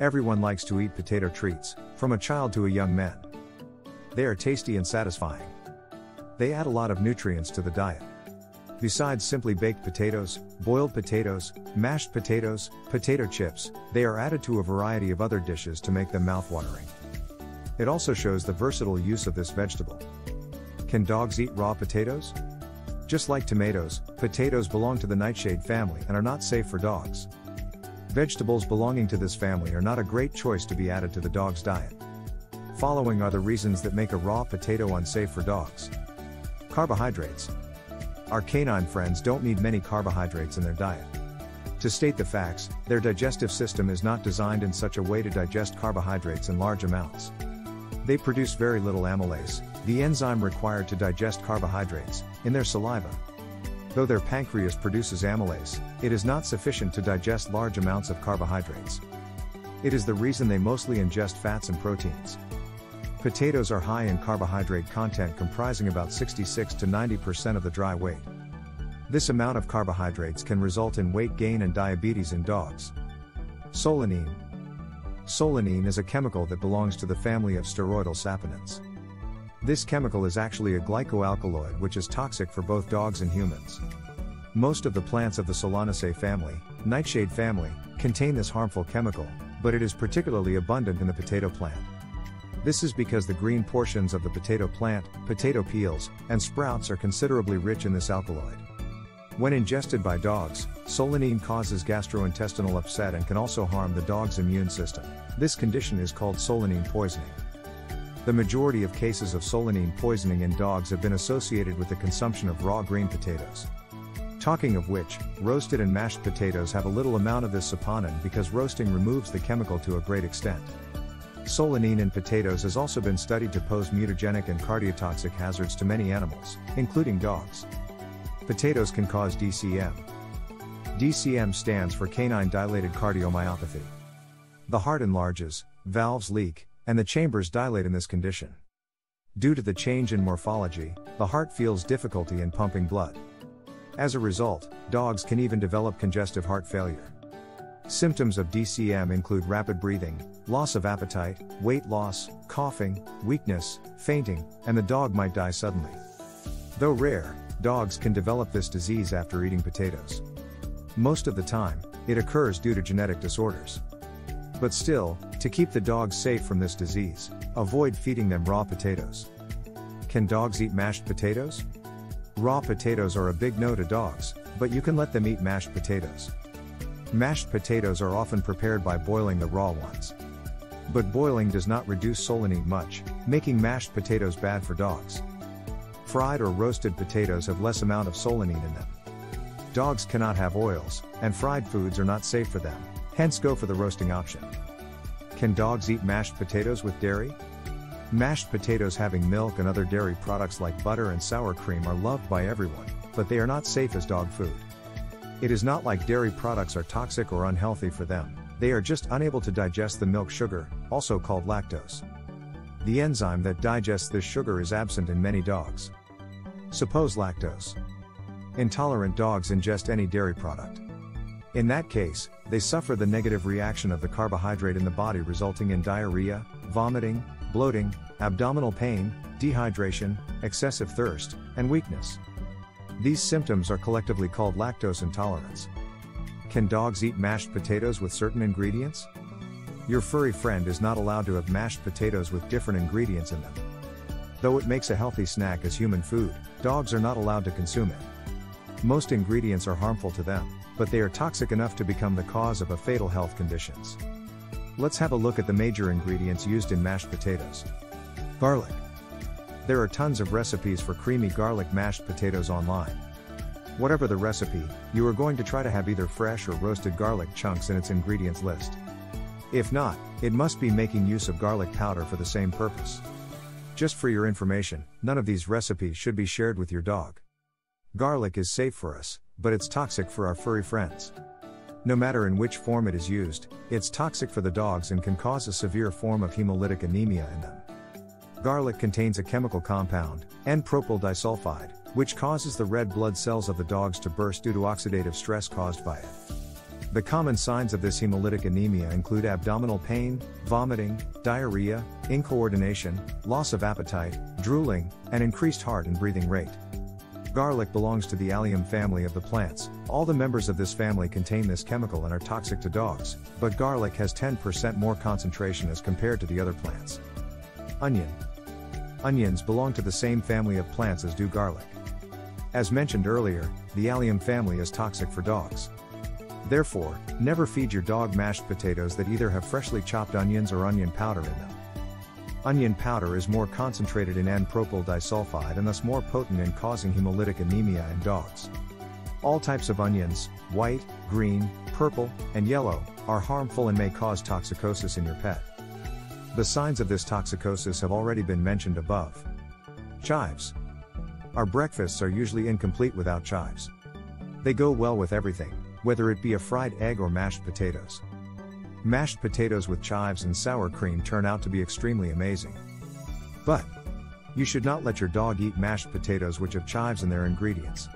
Everyone likes to eat potato treats, from a child to a young man. They are tasty and satisfying. They add a lot of nutrients to the diet. Besides simply baked potatoes, boiled potatoes, mashed potatoes, potato chips, they are added to a variety of other dishes to make them mouthwatering. It also shows the versatile use of this vegetable. Can dogs eat raw potatoes? Just like tomatoes, potatoes belong to the nightshade family and are not safe for dogs. Vegetables belonging to this family are not a great choice to be added to the dog's diet. Following are the reasons that make a raw potato unsafe for dogs. Carbohydrates. Our canine friends don't need many carbohydrates in their diet. To state the facts, their digestive system is not designed in such a way to digest carbohydrates in large amounts. They produce very little amylase, the enzyme required to digest carbohydrates, in their saliva. Though their pancreas produces amylase, it is not sufficient to digest large amounts of carbohydrates. It is the reason they mostly ingest fats and proteins. Potatoes are high in carbohydrate content comprising about 66 to 90% of the dry weight. This amount of carbohydrates can result in weight gain and diabetes in dogs. Solanine. Solanine is a chemical that belongs to the family of steroidal saponins. This chemical is actually a glycoalkaloid which is toxic for both dogs and humans. Most of the plants of the Solanaceae family, nightshade family, contain this harmful chemical, but it is particularly abundant in the potato plant. This is because the green portions of the potato plant, potato peels, and sprouts are considerably rich in this alkaloid. When ingested by dogs, solanine causes gastrointestinal upset and can also harm the dog's immune system. This condition is called solanine poisoning. The majority of cases of solanine poisoning in dogs have been associated with the consumption of raw green potatoes. Talking of which, roasted and mashed potatoes have a little amount of this saponin because roasting removes the chemical to a great extent. Solanine in potatoes has also been studied to pose mutagenic and cardiotoxic hazards to many animals, including dogs. Potatoes can cause DCM. DCM stands for canine dilated cardiomyopathy. The heart enlarges, valves leak, and the chambers dilate in this condition. Due to the change in morphology, the heart feels difficulty in pumping blood. As a result, dogs can even develop congestive heart failure. Symptoms of DCM include rapid breathing, loss of appetite, weight loss, coughing, weakness, fainting, and the dog might die suddenly. Though rare, dogs can develop this disease after eating potatoes. Most of the time, it occurs due to genetic disorders. But still, to keep the dogs safe from this disease, avoid feeding them raw potatoes. Can dogs eat mashed potatoes? Raw potatoes are a big no to dogs, but you can let them eat mashed potatoes. Mashed potatoes are often prepared by boiling the raw ones. But boiling does not reduce solanine much, making mashed potatoes bad for dogs. Fried or roasted potatoes have less amount of solanine in them. Dogs cannot have oils, and fried foods are not safe for them. Hence go for the roasting option. Can dogs eat mashed potatoes with dairy? Mashed potatoes having milk and other dairy products like butter and sour cream are loved by everyone, but they are not safe as dog food. It is not like dairy products are toxic or unhealthy for them, they are just unable to digest the milk sugar, also called lactose. The enzyme that digests this sugar is absent in many dogs. Suppose lactose. Intolerant dogs ingest any dairy product. In that case, they suffer the negative reaction of the carbohydrate in the body, resulting in diarrhea, vomiting, bloating, abdominal pain, dehydration, excessive thirst, and weakness. These symptoms are collectively called lactose intolerance. Can dogs eat mashed potatoes with certain ingredients? Your furry friend is not allowed to have mashed potatoes with different ingredients in them. Though it makes a healthy snack as human food, dogs are not allowed to consume it. Most ingredients are harmful to them but they are toxic enough to become the cause of a fatal health conditions. Let's have a look at the major ingredients used in mashed potatoes. Garlic. There are tons of recipes for creamy garlic mashed potatoes online. Whatever the recipe, you are going to try to have either fresh or roasted garlic chunks in its ingredients list. If not, it must be making use of garlic powder for the same purpose. Just for your information, none of these recipes should be shared with your dog. Garlic is safe for us, but it's toxic for our furry friends. No matter in which form it is used, it's toxic for the dogs and can cause a severe form of hemolytic anemia in them. Garlic contains a chemical compound, N-propyl disulfide, which causes the red blood cells of the dogs to burst due to oxidative stress caused by it. The common signs of this hemolytic anemia include abdominal pain, vomiting, diarrhea, incoordination, loss of appetite, drooling, and increased heart and breathing rate. Garlic belongs to the allium family of the plants. All the members of this family contain this chemical and are toxic to dogs, but garlic has 10% more concentration as compared to the other plants. Onion. Onions belong to the same family of plants as do garlic. As mentioned earlier, the allium family is toxic for dogs. Therefore, never feed your dog mashed potatoes that either have freshly chopped onions or onion powder in them. Onion powder is more concentrated in N-propyl disulfide and thus more potent in causing hemolytic anemia in dogs. All types of onions, white, green, purple, and yellow, are harmful and may cause toxicosis in your pet. The signs of this toxicosis have already been mentioned above. Chives. Our breakfasts are usually incomplete without chives. They go well with everything, whether it be a fried egg or mashed potatoes. Mashed potatoes with chives and sour cream turn out to be extremely amazing. But, you should not let your dog eat mashed potatoes which have chives in their ingredients.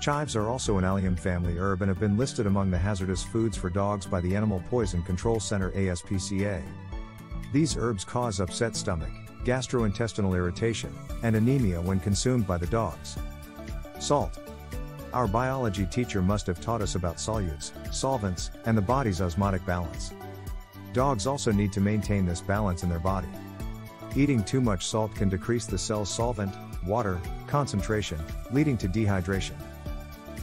Chives are also an allium family herb and have been listed among the hazardous foods for dogs by the Animal Poison Control Center ASPCA. These herbs cause upset stomach, gastrointestinal irritation, and anemia when consumed by the dogs. Salt. Our biology teacher must have taught us about solutes, solvents, and the body's osmotic balance. Dogs also need to maintain this balance in their body. Eating too much salt can decrease the cell's solvent, water, concentration, leading to dehydration.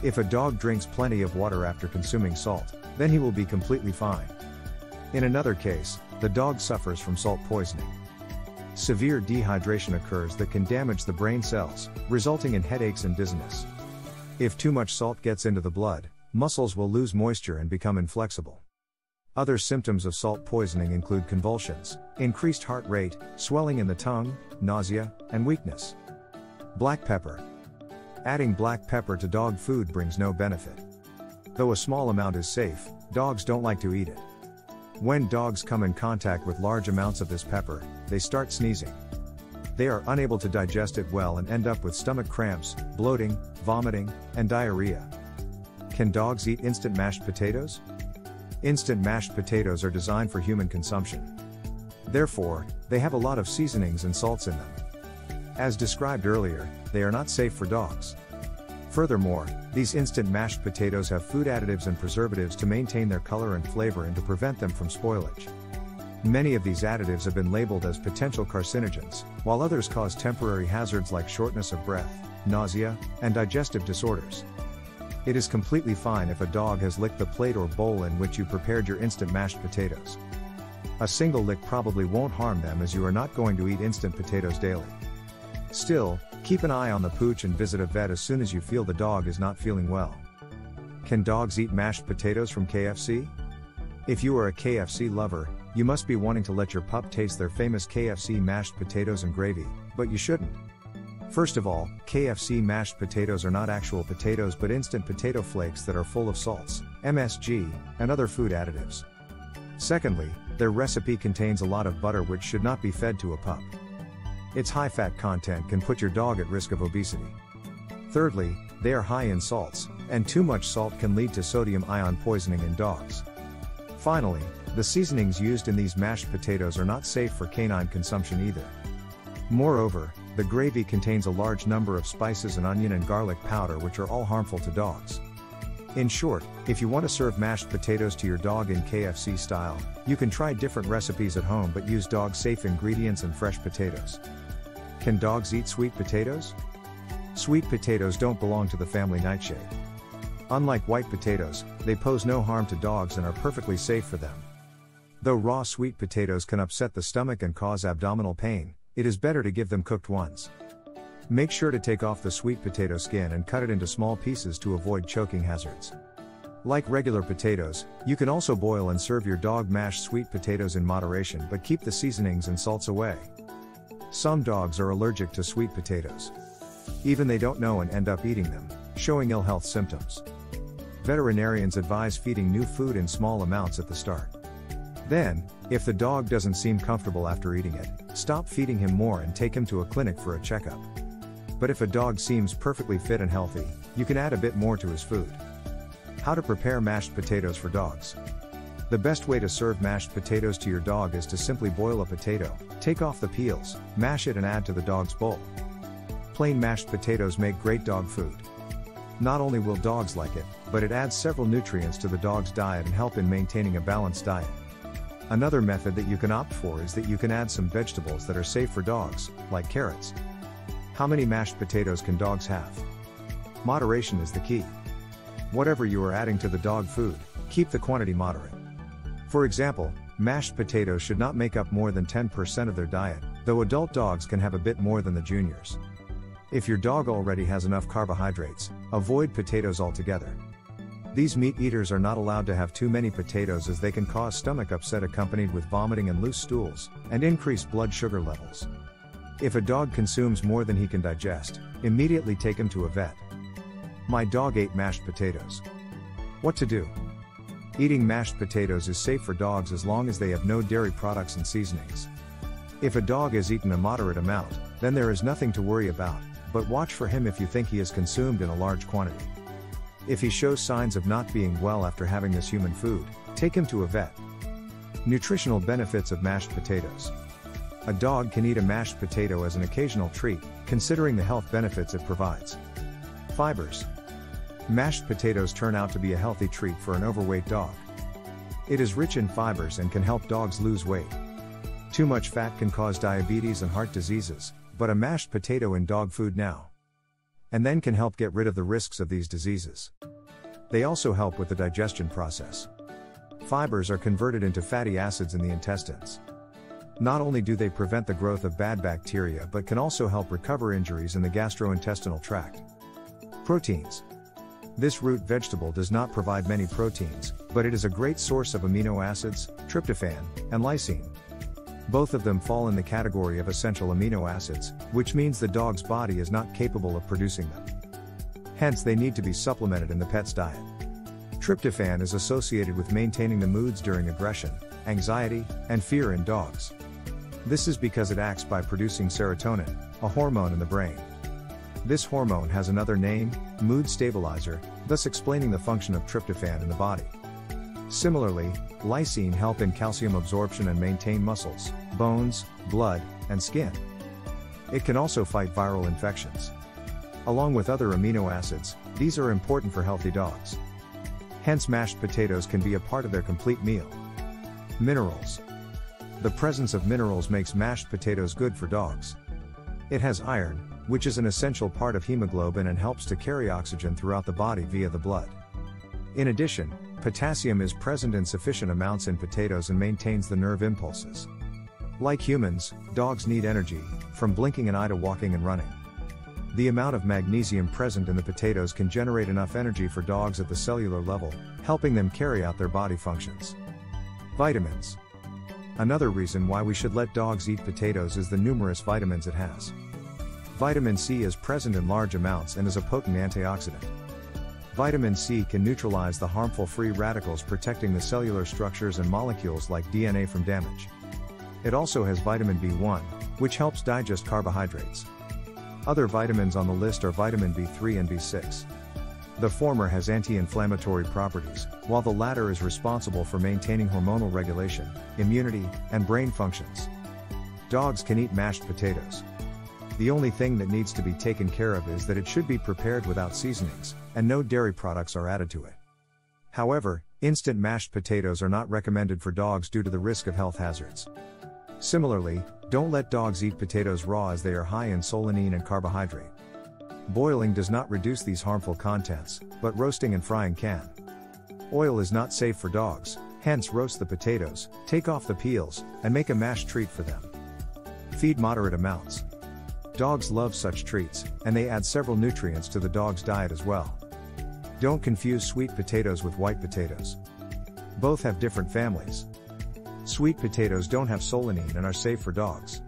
If a dog drinks plenty of water after consuming salt, then he will be completely fine. In another case, the dog suffers from salt poisoning. Severe dehydration occurs that can damage the brain cells, resulting in headaches and dizziness. If too much salt gets into the blood, muscles will lose moisture and become inflexible. Other symptoms of salt poisoning include convulsions, increased heart rate, swelling in the tongue, nausea, and weakness. Black pepper. Adding black pepper to dog food brings no benefit. Though a small amount is safe, dogs don't like to eat it. When dogs come in contact with large amounts of this pepper, they start sneezing. They are unable to digest it well and end up with stomach cramps, bloating, vomiting, and diarrhea. Can dogs eat instant mashed potatoes? Instant mashed potatoes are designed for human consumption. Therefore, they have a lot of seasonings and salts in them. As described earlier, they are not safe for dogs. Furthermore, these instant mashed potatoes have food additives and preservatives to maintain their color and flavor and to prevent them from spoilage. Many of these additives have been labeled as potential carcinogens, while others cause temporary hazards like shortness of breath, nausea, and digestive disorders. It is completely fine if a dog has licked the plate or bowl in which you prepared your instant mashed potatoes. A single lick probably won't harm them as you are not going to eat instant potatoes daily. Still, keep an eye on the pooch and visit a vet as soon as you feel the dog is not feeling well. Can dogs eat mashed potatoes from KFC? If you are a KFC lover, you must be wanting to let your pup taste their famous KFC mashed potatoes and gravy, but you shouldn't. First of all, KFC mashed potatoes are not actual potatoes but instant potato flakes that are full of salts, MSG, and other food additives. Secondly, their recipe contains a lot of butter which should not be fed to a pup. Its high fat content can put your dog at risk of obesity. Thirdly, they are high in salts, and too much salt can lead to sodium ion poisoning in dogs. Finally, the seasonings used in these mashed potatoes are not safe for canine consumption either. Moreover, the gravy contains a large number of spices and onion and garlic powder which are all harmful to dogs. In short, if you want to serve mashed potatoes to your dog in KFC style, you can try different recipes at home but use dog safe ingredients and fresh potatoes. Can dogs eat sweet potatoes? Sweet potatoes don't belong to the family nightshade. Unlike white potatoes, they pose no harm to dogs and are perfectly safe for them. Though raw sweet potatoes can upset the stomach and cause abdominal pain, it is better to give them cooked ones. Make sure to take off the sweet potato skin and cut it into small pieces to avoid choking hazards. Like regular potatoes, you can also boil and serve your dog mashed sweet potatoes in moderation but keep the seasonings and salts away. Some dogs are allergic to sweet potatoes. Even they don't know and end up eating them, showing ill health symptoms. Veterinarians advise feeding new food in small amounts at the start. Then, if the dog doesn't seem comfortable after eating it, stop feeding him more and take him to a clinic for a checkup. But if a dog seems perfectly fit and healthy, you can add a bit more to his food. How to prepare mashed potatoes for dogs. The best way to serve mashed potatoes to your dog is to simply boil a potato, take off the peels, mash it and add to the dog's bowl. Plain mashed potatoes make great dog food. Not only will dogs like it, but it adds several nutrients to the dog's diet and help in maintaining a balanced diet. Another method that you can opt for is that you can add some vegetables that are safe for dogs, like carrots. How many mashed potatoes can dogs have? Moderation is the key. Whatever you are adding to the dog food, keep the quantity moderate. For example, mashed potatoes should not make up more than 10% of their diet, though adult dogs can have a bit more than the juniors. If your dog already has enough carbohydrates, avoid potatoes altogether. These meat eaters are not allowed to have too many potatoes as they can cause stomach upset accompanied with vomiting and loose stools, and increase blood sugar levels. If a dog consumes more than he can digest, immediately take him to a vet. My dog ate mashed potatoes. What to do? Eating mashed potatoes is safe for dogs as long as they have no dairy products and seasonings. If a dog has eaten a moderate amount, then there is nothing to worry about, but watch for him if you think he is consumed in a large quantity. If he shows signs of not being well after having this human food, take him to a vet. Nutritional benefits of mashed potatoes. A dog can eat a mashed potato as an occasional treat, considering the health benefits it provides. Fibers. Mashed potatoes turn out to be a healthy treat for an overweight dog. It is rich in fibers and can help dogs lose weight. Too much fat can cause diabetes and heart diseases, but a mashed potato in dog food now. And then can help get rid of the risks of these diseases. They also help with the digestion process. Fibers are converted into fatty acids in the intestines. Not only do they prevent the growth of bad bacteria but can also help recover injuries in the gastrointestinal tract. Proteins. This root vegetable does not provide many proteins, but it is a great source of amino acids, tryptophan, and lysine. Both of them fall in the category of essential amino acids, which means the dog's body is not capable of producing them. Hence, they need to be supplemented in the pet's diet. Tryptophan is associated with maintaining the moods during aggression, anxiety, and fear in dogs. This is because it acts by producing serotonin, a hormone in the brain. This hormone has another name, mood stabilizer, thus explaining the function of tryptophan in the body. Similarly, lysine help in calcium absorption and maintain muscles, bones, blood, and skin. It can also fight viral infections. Along with other amino acids, these are important for healthy dogs. Hence mashed potatoes can be a part of their complete meal. Minerals. The presence of minerals makes mashed potatoes good for dogs. It has iron, which is an essential part of hemoglobin and helps to carry oxygen throughout the body via the blood. In addition, Potassium is present in sufficient amounts in potatoes and maintains the nerve impulses. Like humans, dogs need energy, from blinking an eye to walking and running. The amount of magnesium present in the potatoes can generate enough energy for dogs at the cellular level, helping them carry out their body functions. Vitamins. Another reason why we should let dogs eat potatoes is the numerous vitamins it has. Vitamin C is present in large amounts and is a potent antioxidant. Vitamin C can neutralize the harmful free radicals protecting the cellular structures and molecules like DNA from damage. It also has vitamin B1, which helps digest carbohydrates. Other vitamins on the list are vitamin B3 and B6. The former has anti-inflammatory properties, while the latter is responsible for maintaining hormonal regulation, immunity, and brain functions. Dogs can eat mashed potatoes. The only thing that needs to be taken care of is that it should be prepared without seasonings, and no dairy products are added to it. However, instant mashed potatoes are not recommended for dogs due to the risk of health hazards. Similarly, don't let dogs eat potatoes raw as they are high in solanine and carbohydrate. Boiling does not reduce these harmful contents, but roasting and frying can. Oil is not safe for dogs, hence roast the potatoes, take off the peels, and make a mashed treat for them. Feed moderate amounts. Dogs love such treats, and they add several nutrients to the dog's diet as well. Don't confuse sweet potatoes with white potatoes. Both have different families. Sweet potatoes don't have solanine and are safe for dogs.